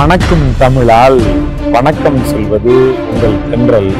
மணக்கும் தமிழால் வணக்கம் சொல்வது உங்கள் தென்றல்.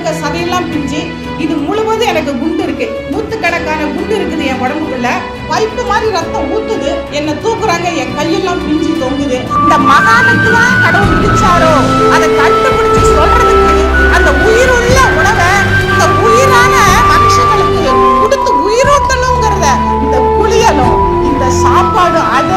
இருக்க சதையெல்லாம் பிஞ்சு இது முழுவதும் எனக்கு குண்டு இருக்கு. நூத்துக்கணக்கான குண்டு இருக்குது என் உடம்புக்குள்ள. பைப்பு மாதிரி ரத்தம் ஊத்துது. என்னை தூக்குறாங்க என் கையெல்லாம் பிஞ்சு தொங்குது. இந்த மகானுக்கு தான் கடவுள் விதிச்சாரோ? அதை கண்டுபிடிச்சு சொல்றதுக்கு அந்த உயிருள்ள உணவை இந்த உயிரான மனுஷங்களுக்கு கொடுத்து உயிரூட்டணுங்கிறத இந்த குளியலும் இந்த சாப்பாடும் அது